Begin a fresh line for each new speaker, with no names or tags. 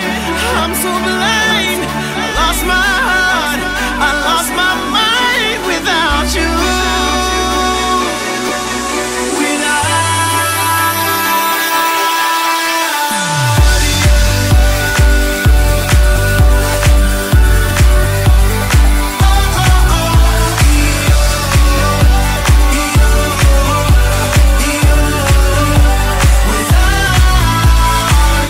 I'm.